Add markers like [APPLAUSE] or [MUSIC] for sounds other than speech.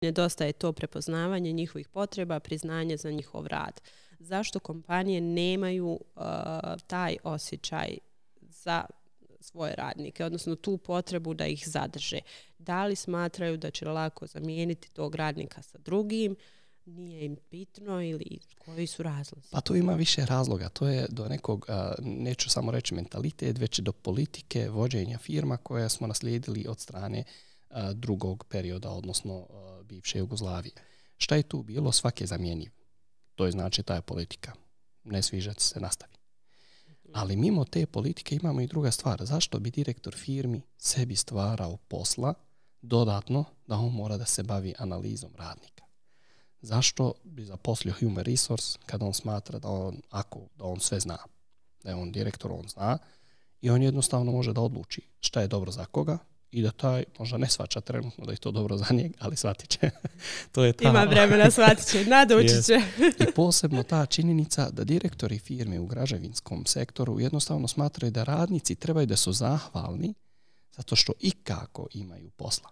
Nedostaje to prepoznavanje njihovih potreba, priznanje za njihov rad. Zašto kompanije nemaju uh, taj osjećaj za svoje radnike, odnosno tu potrebu da ih zadrže. Da li smatraju da će lako zamijeniti tog radnika sa drugim, nije im bitno ili koji su razlozi? Pa tu ima više razloga. To je do nekog, neću samo reći mentalitet, već do politike vođenja firma koje smo naslijedili od strane drugog perioda, odnosno bivše Jugoslavije. Šta je tu bilo? Svake zamjenjiv. To je znači ta je politika. Ne sviđati se, nastavi. Ali mimo te politike imamo i druga stvar. Zašto bi direktor firmi sebi stvarao posla dodatno da on mora da se bavi analizom radnika? Zašto bi zaposlio human resource kada on smatra da on, ako, da on sve zna, da je on direktor, on zna i on jednostavno može da odluči šta je dobro za koga i da taj možda ne svača trenutno da je to dobro za njeg, ali shvatit će. [LAUGHS] to je ta... Ima vremena, shvatit će, [LAUGHS] nadučit će. I posebno ta činjenica da direktori firme u građevinskom sektoru jednostavno smatraju da radnici trebaju da su zahvalni zato što i kako imaju posla.